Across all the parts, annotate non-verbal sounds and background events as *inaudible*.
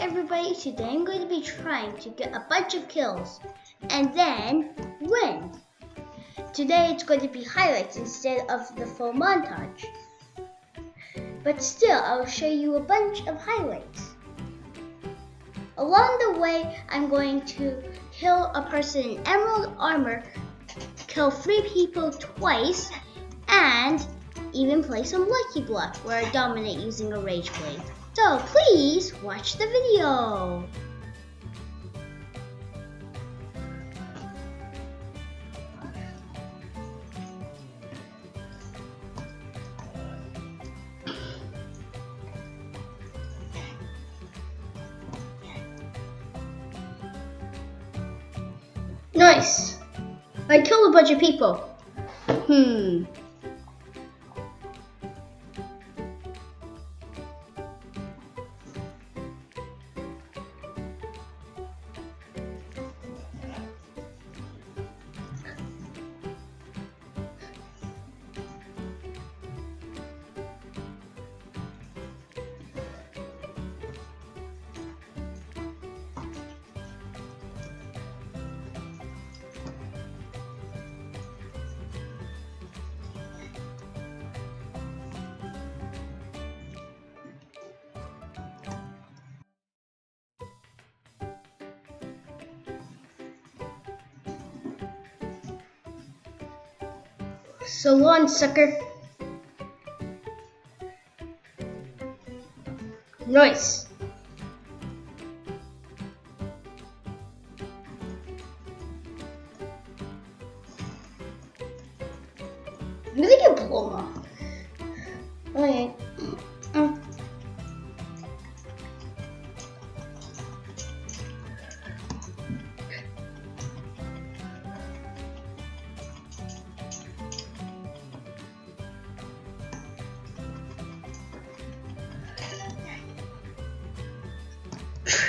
everybody, today I'm going to be trying to get a bunch of kills and then win. Today it's going to be highlights instead of the full montage. But still, I'll show you a bunch of highlights. Along the way, I'm going to kill a person in emerald armor, kill three people twice, and even play some Lucky Block where I dominate using a Rage Blade. So please watch the video. Nice. I killed a bunch of people. Hmm. So long, sucker. Nice. I'm gonna get blown off. Okay.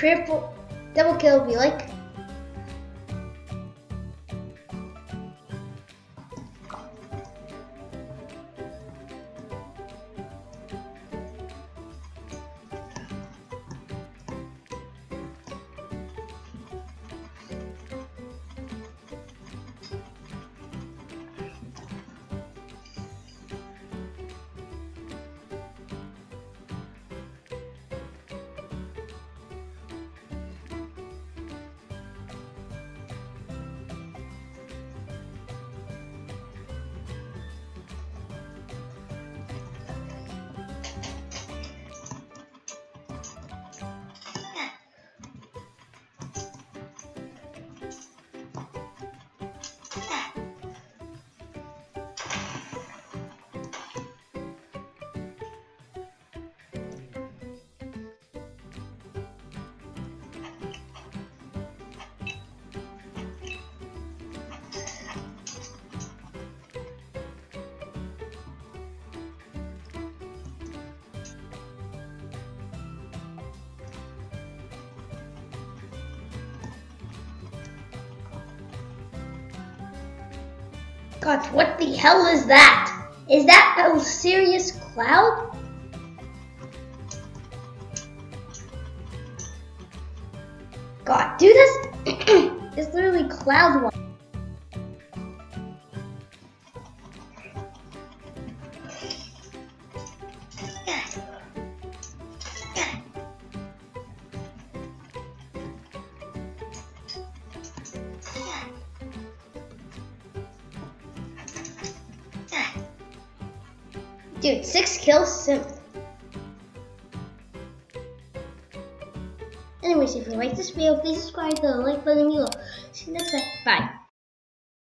Triple, double kill be like. God, what the hell is that? Is that a serious cloud? God, dude, this. *clears throat* it's literally cloud one. Dude, six kills simp. Anyways, if you like this video, please subscribe to the like button below. See you next time. Bye.